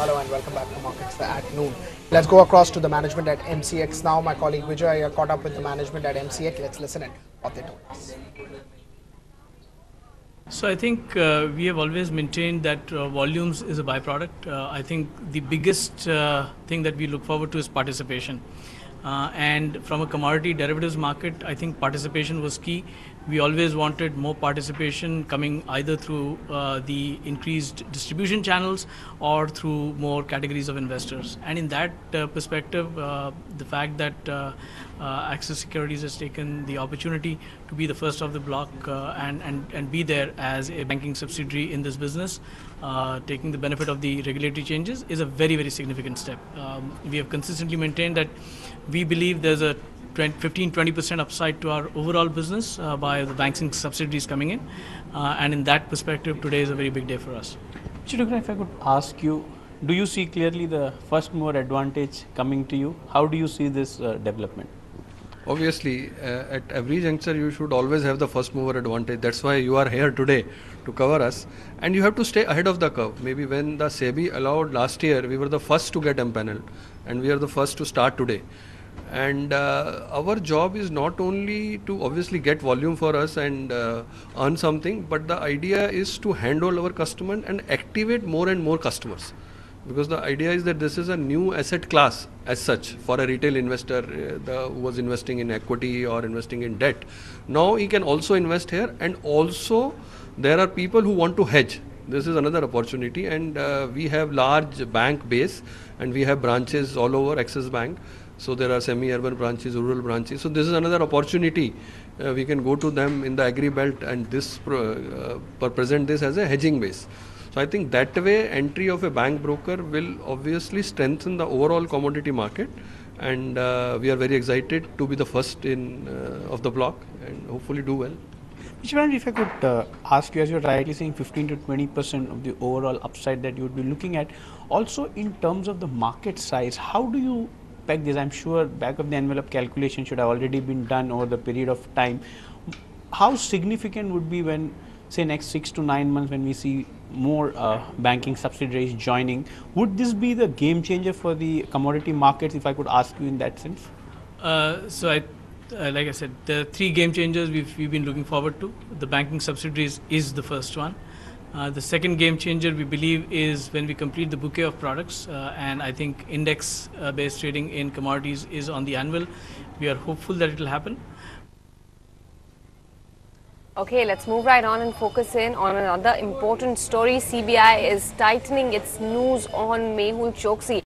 Hello and welcome back to Markets at noon. Let's go across to the management at MCX now. My colleague Vijay uh, caught up with the management at MCX. Let's listen in what they told us. So I think uh, we have always maintained that uh, volumes is a byproduct. Uh, I think the biggest uh, thing that we look forward to is participation. Uh, and from a commodity derivatives market, I think participation was key. We always wanted more participation coming either through uh, the increased distribution channels or through more categories of investors. And in that uh, perspective, uh, the fact that uh, uh, Axis Securities has taken the opportunity to be the first of the block and, and, and be there as a banking subsidiary in this business, taking the benefit of the regulatory changes is a very, very significant step. Um, we have consistently maintained that we believe there's a 15 20% upside to our overall business uh, by the banking subsidies coming in. Uh, and in that perspective, today is a very big day for us. Chidukra, if I could ask you, do you see clearly the first mover advantage coming to you? How do you see this uh, development? Obviously, uh, at every juncture, you should always have the first mover advantage. That's why you are here today to cover us. And you have to stay ahead of the curve. Maybe when the SEBI allowed last year, we were the first to get empaneled, and we are the first to start today. And uh, our job is not only to obviously get volume for us and uh, earn something, but the idea is to handle our customer and activate more and more customers because the idea is that this is a new asset class as such for a retail investor uh, the, who was investing in equity or investing in debt. Now he can also invest here and also there are people who want to hedge. This is another opportunity and uh, we have large bank base and we have branches all over axis bank. So there are semi-urban branches rural branches. So this is another opportunity uh, we can go to them in the agri belt and this pro, uh, present this as a hedging base so I think that way entry of a bank broker will obviously strengthen the overall commodity market and uh, we are very excited to be the first in uh, of the block and hopefully do well. Vishwan, if I could uh, ask you, as you're rightly saying, 15 to 20 percent of the overall upside that you would be looking at. Also, in terms of the market size, how do you peg this? I'm sure back of the envelope calculation should have already been done over the period of time. How significant would be when say next six to nine months when we see more uh, banking subsidiaries joining, would this be the game changer for the commodity markets? If I could ask you in that sense. Uh, so I. Uh, like I said, the three game changers we've, we've been looking forward to. The banking subsidiaries is the first one. Uh, the second game changer we believe is when we complete the bouquet of products, uh, and I think index uh, based trading in commodities is on the anvil. We are hopeful that it will happen. Okay, let's move right on and focus in on another important story. CBI is tightening its noose on Mehul Choksi.